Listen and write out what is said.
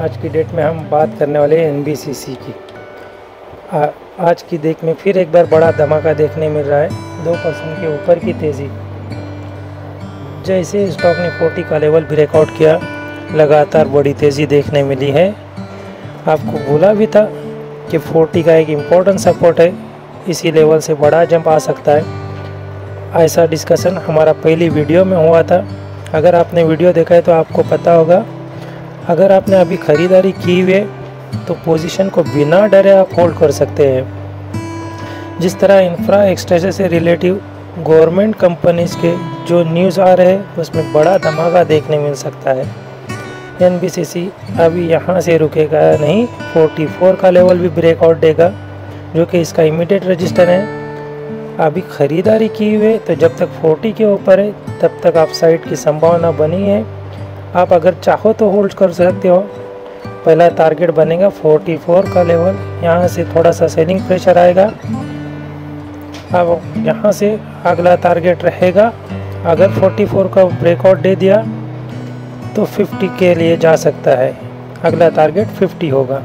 आज की डेट में हम बात करने वाले हैं एन की। आ, आज की देख में फिर एक बार बड़ा धमाका देखने मिल रहा है। दो परसेंट के ऊपर की तेज़ी। जैसे स्टॉक ने 40 का लेवल ब्रेकआउट किया लगातार बड़ी तेज़ी देखने मिली है। आपको बोला भी था कि 40 का एक इम्पोर्टेंट सपोर्ट है। इसी लेवल से बड़ा जंप आ सकता है। ऐसा डिस्कशन हमारा पहली वीडियो में हुआ था। अगर आपने वीडियो देखा है तो आपको पता होगा अगर आपने अभी ख़रीदारी की हुई है तो पोजीशन को बिना डरे आप होल्ड कर सकते हैं। जिस तरह इंफ्रा एक्सटेशन से रिलेटिव गवर्नमेंट कंपनीज़ के जो न्यूज़ आ रहे हैं, उसमें बड़ा धमाका देखने मिल सकता है। एनबीसीसी अभी यहाँ से रुकेगा नहीं 44 का लेवल भी ब्रेकआउट देगा, जो कि इसका इमीडिएट रजिस्टर है। अभी ख़रीदारी की हुई है तो जब तक 40 के ऊपर है, तब तक आप साइड की संभावना बनी है। आप अगर चाहो तो होल्ड कर सकते हो। पहला टारगेट बनेगा 44 का लेवल यहाँ से थोड़ा सा सेलिंग प्रेशर आएगा। अब यहाँ से अगला टारगेट रहेगा। अगर 44 का ब्रेकआउट दे दिया तो 50 के लिए जा सकता है। अगला टारगेट 50 होगा।